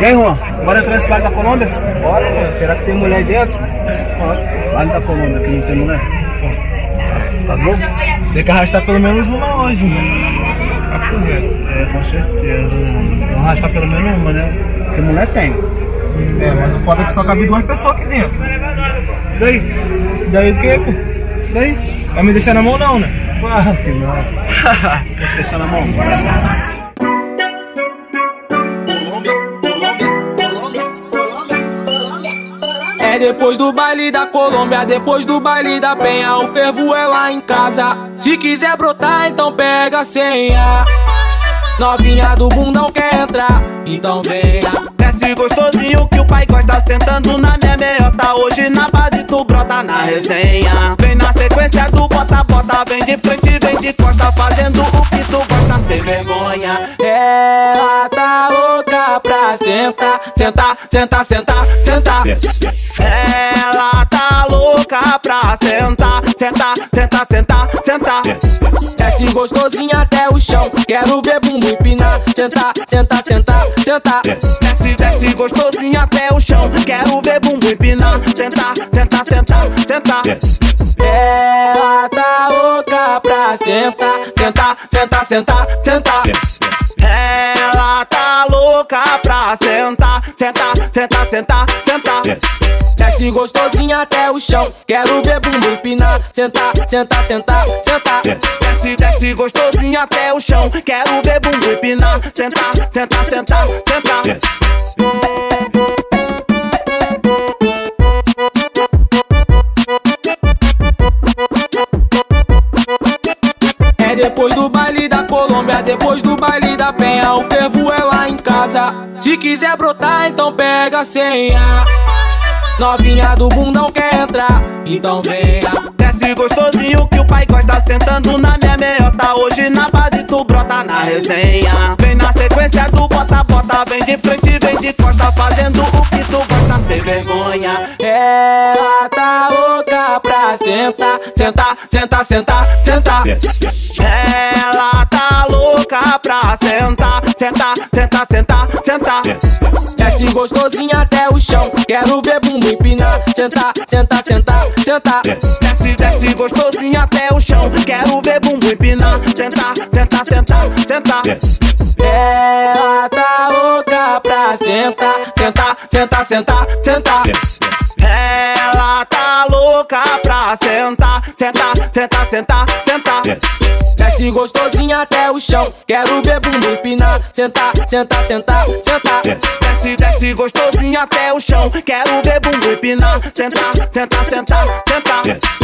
E aí, Juan, bora entrar nesse baile da Colômbia? Bora, mano. Será que tem mulher dentro? Lógico, baile da Colômbia, que não tem mulher. Tá bom? Tem que arrastar pelo menos uma hoje, mano. É, com certeza. Vamos arrastar pelo menos uma, né? Porque mulher tem. É, mas o foda é que só cabe duas pessoas aqui dentro. E daí? Daí o quê, pô? E daí? Vai me deixar na mão não, né? Claro que não. Deixa deixar na mão. É depois do baile da Colômbia, depois do baile da Penha, o fervo é lá em casa. Se quiser brotar, então pega a senha. Novinha do bundão quer entrar, então venha. Desce gostosinho que o pai gosta sentando na minha meiota Hoje na base tu brota na resenha Vem na sequência do bota, bota Vem de frente, vem de costa Fazendo o que tu gosta sem vergonha Ela sentar, sentar, sentar, sentar, sentar. Ela tá louca pra sentar. Sentar, sentar, sentar, sentar Desce gostosinha até o chão, quero ver bumbum empinar. Sentar, sentar, sentar, sentar. Desce, desce gostosinho até o chão. Quero ver bumbum empinar Sentar, sentar, sentar, sentar Ela tá louca pra sentar, Sentar, sentar, sentar, sentar louca pra sentar Sentar, sentar, sentar, sentar. Desce gostosinha até o chão, quero ver bumbum empinar. Sentar, sentar, sentar, sentar. Desce, desce gostosinho até o chão. Quero ver bumbum empinar Sentar, sentar, sentar, sentar. É depois do Colômbia, depois do baile da Penha, o fervo é lá em casa. Se quiser brotar, então pega a senha. Novinha do bundão quer entrar, então venha. Desce gostosinho que o pai gosta Sentando na minha meiota Hoje na base tu brota na resenha Vem na sequência do bota, bota Vem de frente, vem de costa Fazendo o que tu gosta sem vergonha Ela tá louca pra sentar, Sentar, sentar, sentar, sentar Ela tá pra sentar Sentar, sentar, sentar, sentar. Desce gostosinha até o chão. Quero ver bumbum empinar. Sentar, sentar, sentar, sentar. Desce, desce gostosinho até o chão. Quero ver bumbum empinar Sentar, sentar, sentar, sentar Ela tá louca pra sentar, Sentar, sentar, sentar, sentar Ela tá louca pra sentar. Sentar, sentar, sentar, sentar desce gostosinha até o chão. Quero ver bumbum empinar. Sentar, sentar, sentar, sentar. Desce, desce gostosinho até o chão Quero ver bumbum empinar Sentar, sentar, sentar, sentar